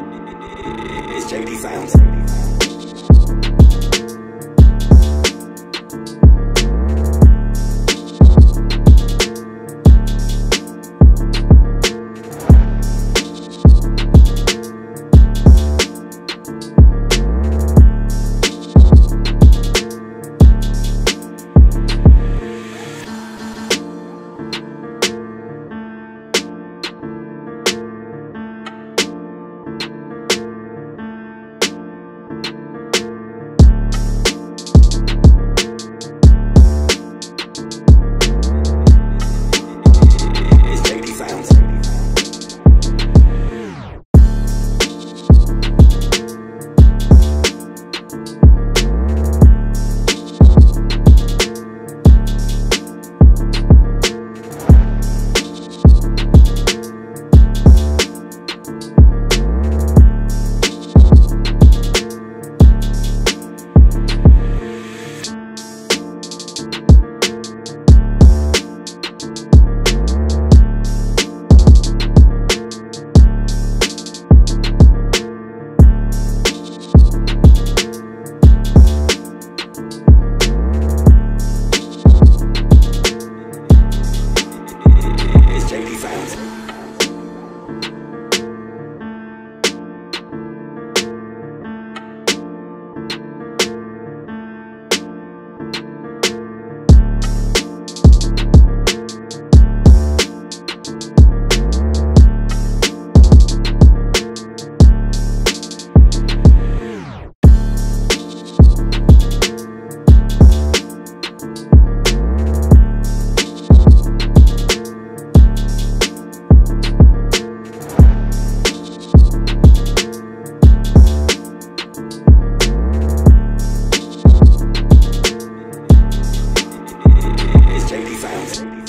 It's JD Sounds. 85. lady fans.